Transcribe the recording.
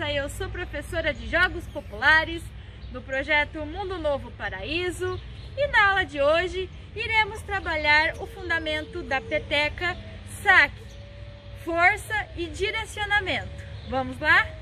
eu sou professora de Jogos Populares no projeto Mundo Novo Paraíso e na aula de hoje iremos trabalhar o fundamento da peteca, saque, força e direcionamento. Vamos lá?